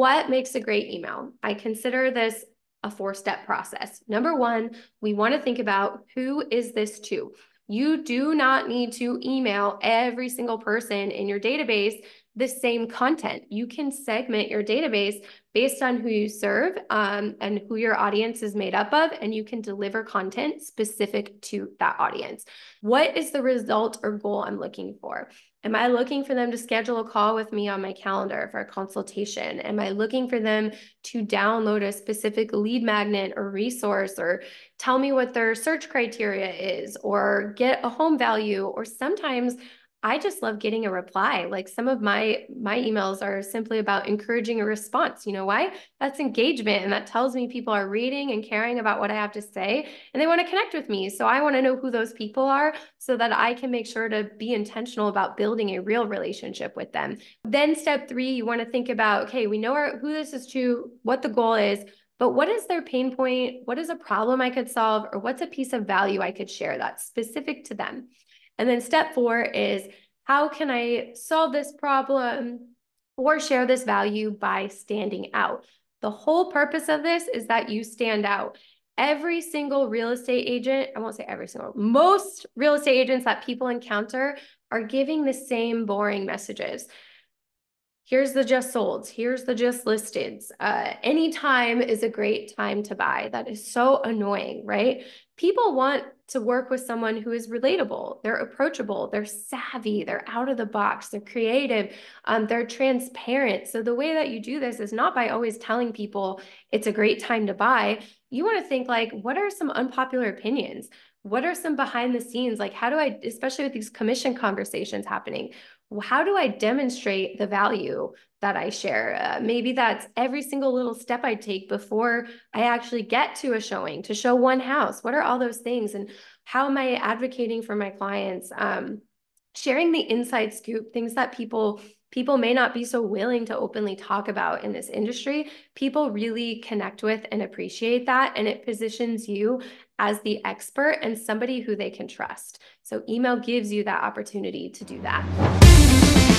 what makes a great email? I consider this a four step process. Number one, we want to think about who is this to? You do not need to email every single person in your database the same content. You can segment your database based on who you serve um, and who your audience is made up of, and you can deliver content specific to that audience. What is the result or goal I'm looking for? Am I looking for them to schedule a call with me on my calendar for a consultation? Am I looking for them to download a specific lead magnet or resource or tell me what their search criteria is or get a home value? Or sometimes I just love getting a reply. Like some of my my emails are simply about encouraging a response. You know why? That's engagement and that tells me people are reading and caring about what I have to say and they want to connect with me. So I want to know who those people are so that I can make sure to be intentional about building a real relationship with them. Then step 3, you want to think about okay, we know our, who this is to, what the goal is, but what is their pain point? What is a problem I could solve or what's a piece of value I could share that's specific to them? And then step four is how can I solve this problem or share this value by standing out? The whole purpose of this is that you stand out. Every single real estate agent, I won't say every single, most real estate agents that people encounter are giving the same boring messages. Here's the just solds, Here's the just listed. Uh, anytime is a great time to buy. That is so annoying, right? People want to work with someone who is relatable, they're approachable, they're savvy, they're out of the box, they're creative, um, they're transparent. So the way that you do this is not by always telling people it's a great time to buy. You want to think like, what are some unpopular opinions? What are some behind the scenes? Like, how do I, especially with these commission conversations happening, how do I demonstrate the value that I share? Uh, maybe that's every single little step I take before I actually get to a showing to show one house. What are all those things? And how am I advocating for my clients? Um, sharing the inside scoop, things that people people may not be so willing to openly talk about in this industry. People really connect with and appreciate that. And it positions you as the expert and somebody who they can trust. So email gives you that opportunity to do that.